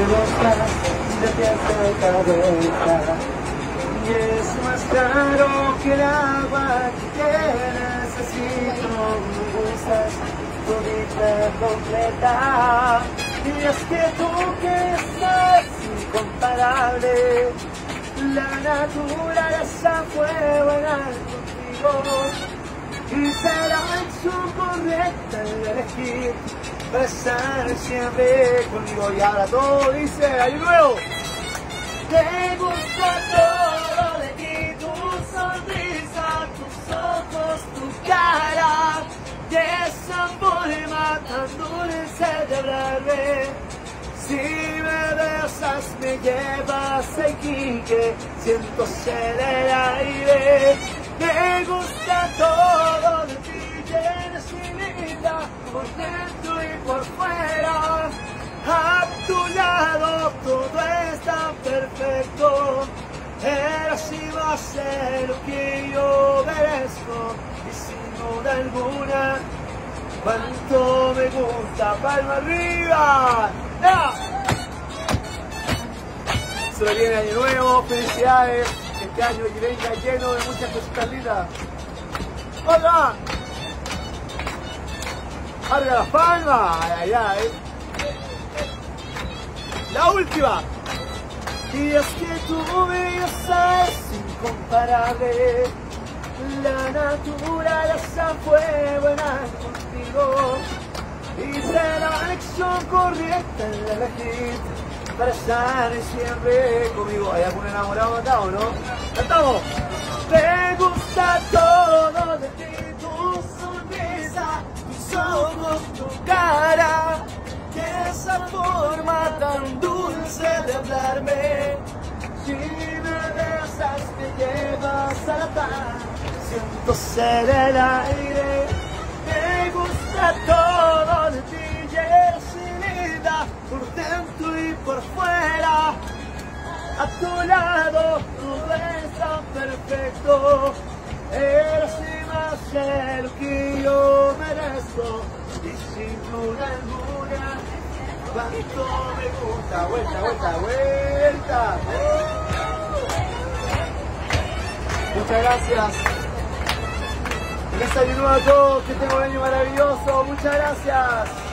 gustas de a cabeza y es más caro que el agua que necesito. Me gustas todita completa. Y es que tú que estás incomparable. La naturaleza fue buena contigo. Y será la acción correcta el para estar siempre conmigo y ahora todo dice ahí te gusta todo de ti tu sonrisa tus ojos tu cara. Y esa forma tan dulce de hablarme. Si me besas me llevas aquí que siento ser el aire. Me gusta todo llenas mi vida por dentro y por fuera a tu lado todo está perfecto eres y va a ser lo que yo merezco y sin duda alguna cuánto me gusta palma arriba ¡Ya! Se le viene año nuevo, felicidades, este año y venga lleno de muchas cositas lindas. ¡Hola! ¡Arriba las palmas! ¡Ay, ay, ay! La última. Y es que tu belleza es incomparable. La naturaleza fue buena contigo. Hice la elección correcta en elegir para estar siempre conmigo. ¿Hay algún enamorado acá o no? ¡Cantamos! Me gusta todo de ti, tu sonrisa, tu cara, que esa forma tan dulce de hablarme. Si me besas, te llevas a la paz, siento ser el aire. Me gusta todo de ti, y eres mi vida, por dentro y por fuera. A tu lado todo está perfecto. Eres y más de lo que yo merezco. Y sin duda alguna, cuánto me gusta. Vuelta, vuelta, vuelta. Muchas gracias. Feliz año nuevo a todos, que tengan un año maravilloso. Muchas gracias.